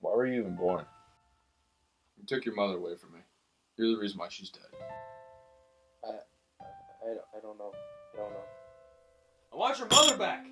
Why were you even born? You took your mother away from me. You're the reason why she's dead. I, I, I don't know. I don't know. I want your mother back!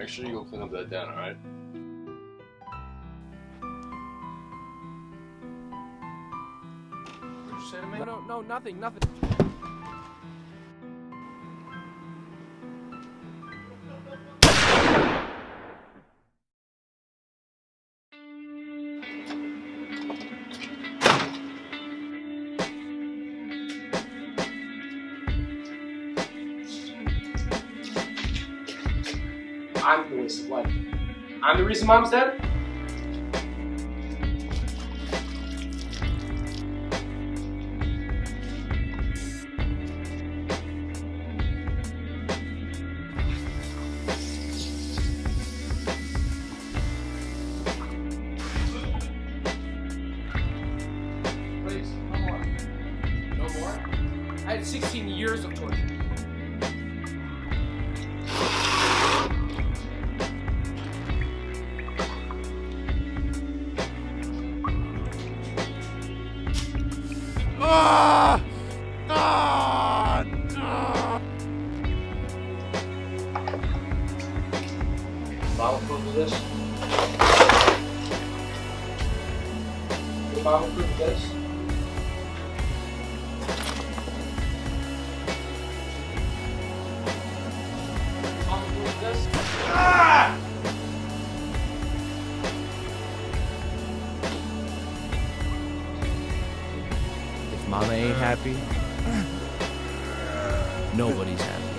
Make sure you go clean up that den, alright? What'd you say to me? No, no, no, nothing, nothing. I'm the waste of life. I'm the reason mom's dead? Please, no more. No more? I had 16 years of torture. Ah! Ah! Ah! Approve of this? Approve of this? Approve of this? Mama ain't happy, nobody's happy.